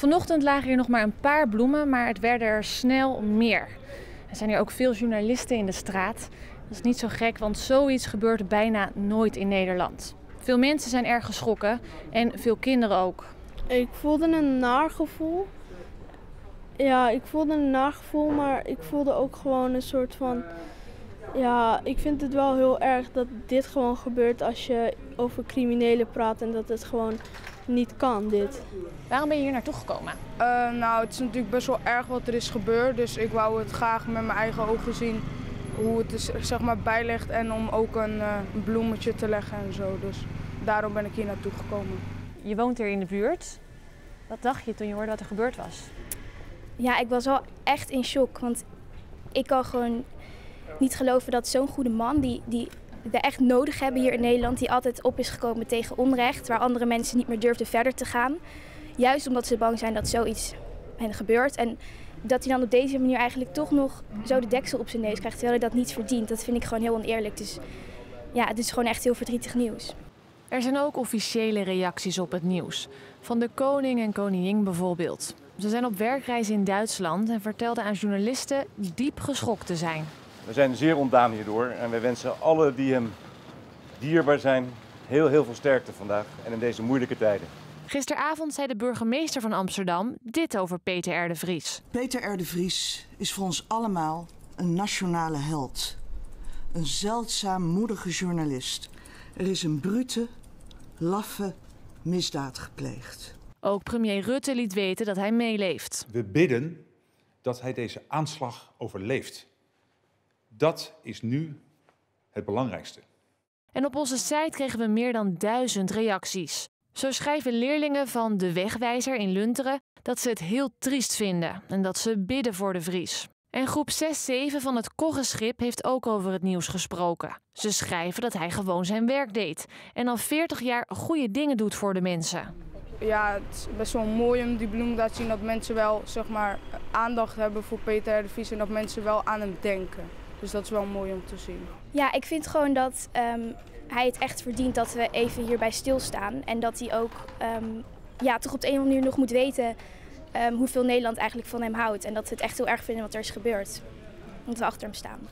Vanochtend lagen hier nog maar een paar bloemen, maar het werden er snel meer. Er zijn hier ook veel journalisten in de straat. Dat is niet zo gek, want zoiets gebeurt bijna nooit in Nederland. Veel mensen zijn erg geschrokken en veel kinderen ook. Ik voelde een naar gevoel. Ja, ik voelde een naar gevoel, maar ik voelde ook gewoon een soort van. Ja, ik vind het wel heel erg dat dit gewoon gebeurt als je over criminelen praat en dat het gewoon niet kan, dit. Waarom ben je hier naartoe gekomen? Uh, nou, het is natuurlijk best wel erg wat er is gebeurd. Dus ik wou het graag met mijn eigen ogen zien hoe het is, zeg maar, bijlegt. En om ook een, uh, een bloemetje te leggen en zo. Dus daarom ben ik hier naartoe gekomen. Je woont hier in de buurt. Wat dacht je toen je hoorde wat er gebeurd was? Ja, ik was wel echt in shock. Want ik kan gewoon niet geloven dat zo'n goede man, die, die we echt nodig hebben hier in Nederland, die altijd op is gekomen tegen onrecht, waar andere mensen niet meer durfden verder te gaan. Juist omdat ze bang zijn dat zoiets hen gebeurt. En dat hij dan op deze manier eigenlijk toch nog zo de deksel op zijn neus krijgt, terwijl hij dat niet verdient, dat vind ik gewoon heel oneerlijk. Dus ja, het is gewoon echt heel verdrietig nieuws. Er zijn ook officiële reacties op het nieuws. Van de koning en koningin bijvoorbeeld. Ze zijn op werkreis in Duitsland en vertelden aan journalisten diep geschokt te zijn. We zijn zeer ontdaan hierdoor en wij wensen alle die hem dierbaar zijn heel, heel veel sterkte vandaag en in deze moeilijke tijden. Gisteravond zei de burgemeester van Amsterdam dit over Peter R. de Vries. Peter R. de Vries is voor ons allemaal een nationale held. Een zeldzaam moedige journalist. Er is een brute, laffe misdaad gepleegd. Ook premier Rutte liet weten dat hij meeleeft. We bidden dat hij deze aanslag overleeft. Dat is nu het belangrijkste. En op onze site kregen we meer dan duizend reacties. Zo schrijven leerlingen van De Wegwijzer in Lunteren dat ze het heel triest vinden en dat ze bidden voor de Vries. En groep 6-7 van het Koggenschip heeft ook over het nieuws gesproken. Ze schrijven dat hij gewoon zijn werk deed en al 40 jaar goede dingen doet voor de mensen. Ja, het is best wel mooi om die bloem te laten zien dat mensen wel zeg maar, aandacht hebben voor Peter de Vries en dat mensen wel aan hem denken. Dus dat is wel mooi om te zien. Ja, ik vind gewoon dat um, hij het echt verdient dat we even hierbij stilstaan. En dat hij ook um, ja, toch op de een of andere manier nog moet weten um, hoeveel Nederland eigenlijk van hem houdt. En dat we het echt heel erg vinden wat er is gebeurd. Dat we achter hem staan.